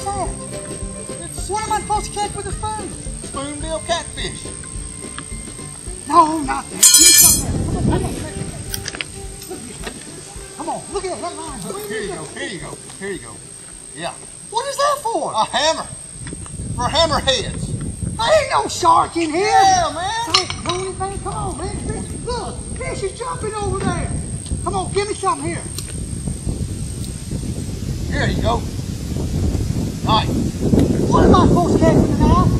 phone for? It's, what am I supposed to catch with a spoon? Spoonbill catfish. No, not that. Give me something. Come on, come on. Come on, look at it. line. Here you go, here you go, here you go. Yeah. What is that for? A hammer. For hammerheads. There ain't no shark in here. Yeah, man. Don't know. Come on, man. Look, fish is jumping over there. Come on, give me something here. Here you go. Nice. What am I supposed to catch with a knife?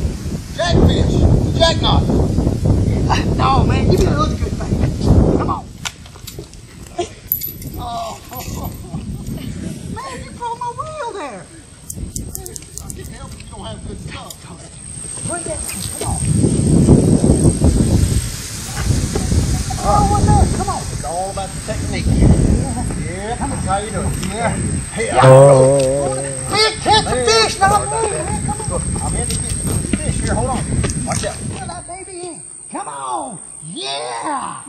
Jackfish. Jackknife. No, man, give me another good thing. Come on. Oh. Man, you broke my wheel there. I can't help it. You don't have good stuff. Bring that. Come on. Oh, what's that? Come on. It's all about the technique. Yeah. That's how you do it. Yeah. Hey, Man, oh. Come on. I'm in to get some fish here. Hold on. Watch out. Put that baby in. Come on. Yeah.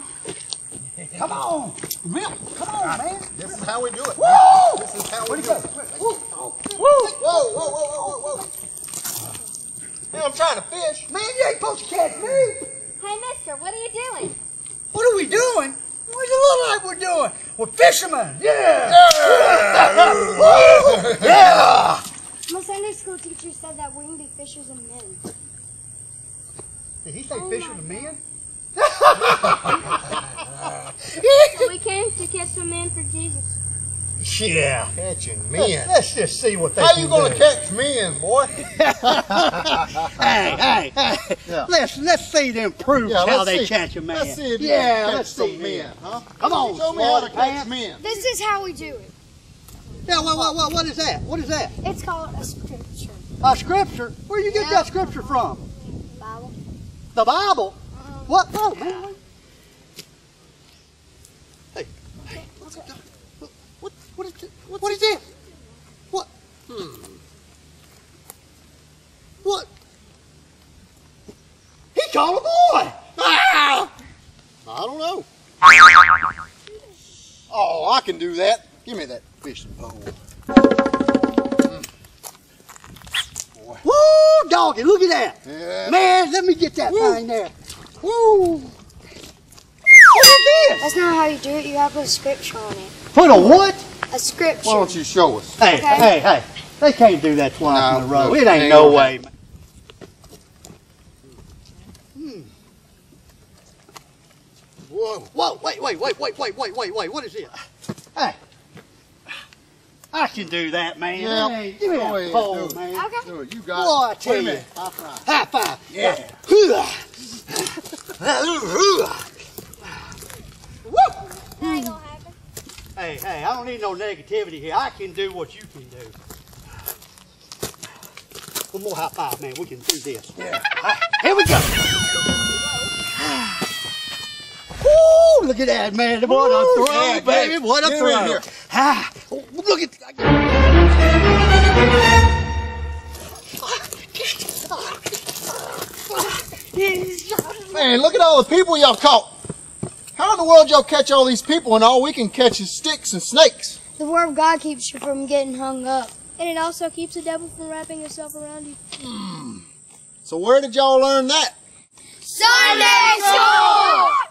Come on. Real. Come on, man. This is how we do it. Woo! This is how we Where'd do it. Woo! Whoa, whoa, whoa, whoa, whoa, whoa. Hey, I'm trying to fish. Man, you ain't supposed to catch me. Hey, mister, what are you doing? What are we doing? What does it look like we're doing? We're fishermen. Yeah. Woo! Yeah. My Sunday school teacher said that we can be fishers of men. Did he say Oh fishermen my of men? So we came to catch some men for Jesus. Yeah. Catching Let's, men. let's just see what they How can you gonna do. catch men, boy? Hey, hey, hey. Yeah. Let's let's see them prove Yeah, how they see. catch a man. Let's see if yeah, catch let's some see men, men. huh? Come on, Show me how to catch pants. men. This is how we do it. Yeah, what, what, what, what is that? What is that? It's called a scripture. A scripture? Where you get Yeah. that scripture from? The Bible. The Bible? Uh, What? Oh, man. Hey, hey, what's it? What, what, what is it? What is it? What? Hmm. What? He called a boy! Ah! I don't know. Oh, I can do that. Give me that fishing pole. Mm. Woo, doggy, look at that. Yeah. Man, let me get that Woo. thing there. Woo. What is this? That's not how you do it. You have to put a scripture on it. Put a what? A scripture. Why don't you show us? Hey, Okay. hey, hey. They can't do that twice No, in a row. no, it ain't ain't no way, man. Whoa. Whoa, wait, wait, wait, wait, wait, wait, wait, wait. What is it? Hey. I can do that, man. Yeah, Hey, give me go that pole, it. man. Okay. Do it. You got Boy, I tell Wait a you. minute. High five. High five. Yeah. Woo! That ain't gonna happen. Hey, hey, I don't need no negativity here. I can do what you can do. One more high five, man. We can do this. Yeah. here we go. Woo! Look at that, man. What a Woo, throw, yeah, baby. Dave. What a Get throw. in here. Ah, look at Man, look at all the people y'all caught. How in the world y'all catch all these people and all we can catch is sticks and snakes? The word of God keeps you from getting hung up. And it also keeps the devil from wrapping himself around you. So where did y'all learn that? Sunday school!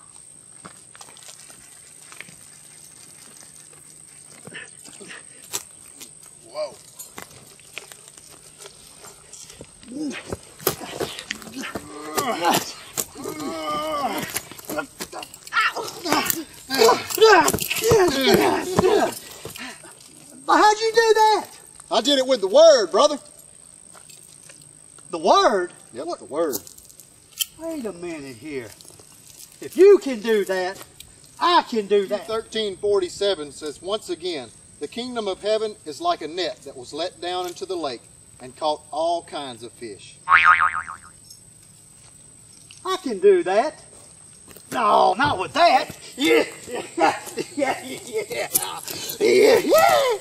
How'd you do that? I did it with the word, brother. The word? Yep, the word. Wait a minute here. If you can do that, I can do that. 1347 says, Once again, the kingdom of heaven is like a net that was let down into the lake and caught all kinds of fish. I can do that. No, not with that. Yeah, yeah, yeah, yeah, yeah, yeah.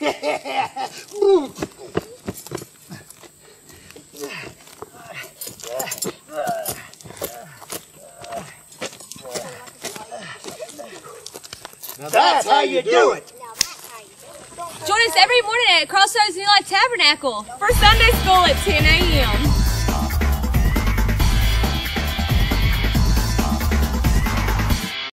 yeah. Ooh. That's how you do it. Join us every morning at Crossroads New Life Tabernacle for Sunday school at 10 a.m.